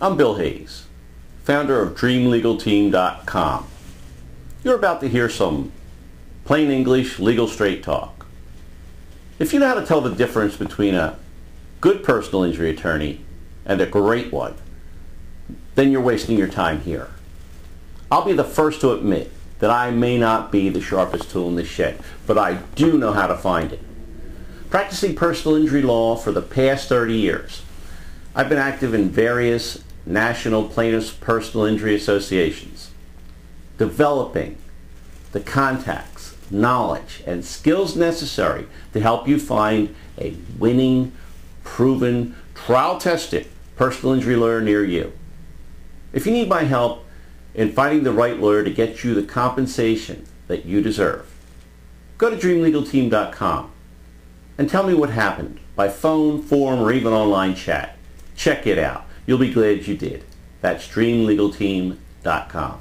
I'm Bill Hayes, founder of DreamLegalTeam.com. You're about to hear some plain English legal straight talk. If you know how to tell the difference between a good personal injury attorney and a great one, then you're wasting your time here. I'll be the first to admit that I may not be the sharpest tool in the shed, but I do know how to find it. Practicing personal injury law for the past 30 years, I've been active in various national plaintiffs' personal injury associations, developing the contacts, knowledge, and skills necessary to help you find a winning, proven, trial-tested personal injury lawyer near you. If you need my help in finding the right lawyer to get you the compensation that you deserve, go to dreamlegalteam.com and tell me what happened by phone, form, or even online chat. Check it out. You'll be glad you did. That's dreamlegalteam.com.